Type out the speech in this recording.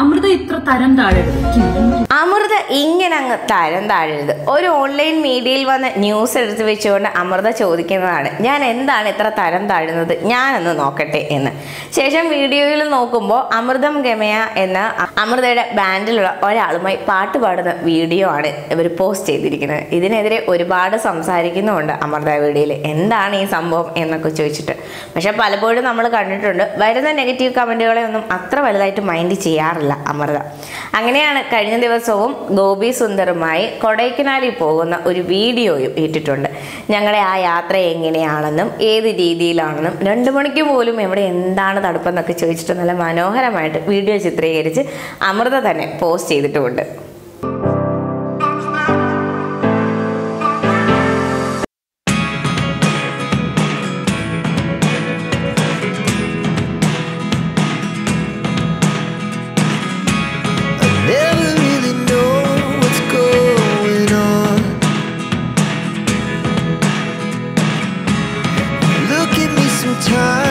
അമൃത ഇത്ര തരം താഴരുത്. അമൃത ഇങ്ങനെ അങ്ങ് തരം താഴരുത്. ഒരു ഓൺലൈൻ മീഡിയയിൽ വന്ന ന്യൂസ് എടുത്ത് വെച്ചുകൊണ്ട് അമൃത ചോദിക്കുന്നതാണ് ഞാൻ എന്താണ് ഇത്ര തരം താഴുന്നത്? ഞാനൊന്ന് നോക്കട്ടെ എന്ന്. ശേഷം വീഡിയോയിൽ നോക്കുമ്പോൾ അമൃതം ഗമയ എന്ന അമൃതയുടെ ബാൻഡിലുള്ള ഒരാളുമായി പാട്ട് പാടുന്ന വീഡിയോ ആണ് ഇവർ പോസ്റ്റ് ചെയ്തിരിക്കുന്നത്. ഇതിനെതിരെ ഒരുപാട് സംസാരിക്കുന്നുമുണ്ട് അമൃത വീഡിയോയിൽ. എന്താണ് ഈ സംഭവം എന്നൊക്കെ ചോദിച്ചിട്ട്. പക്ഷെ പലപ്പോഴും നമ്മൾ കണ്ടിട്ടുണ്ട് വരുന്ന നെഗറ്റീവ് കമന്റുകളെ ഒന്നും അത്ര വലുതായിട്ട് മൈൻഡ് ചെയ്യാറില്ല. അമൃത അങ്ങനെയാണ് കഴിഞ്ഞ ദിവസവും ഗോപി സുന്ദറുമായി കൊടൈക്കനാലിൽ പോകുന്ന ഒരു വീഡിയോയും ഇട്ടിട്ടുണ്ട്. ഞങ്ങളുടെ ആ യാത്ര എങ്ങനെയാണെന്നും ഏത് രീതിയിലാണെന്നും രണ്ട് മണിക്ക് പോലും എവിടെ എന്താണ് തടുപ്പെന്നൊക്കെ ചോദിച്ചിട്ട് നല്ല മനോഹരമായിട്ട് വീഡിയോ ചിത്രീകരിച്ച് അമൃത തന്നെ പോസ്റ്റ് ചെയ്തിട്ടുമുണ്ട്. time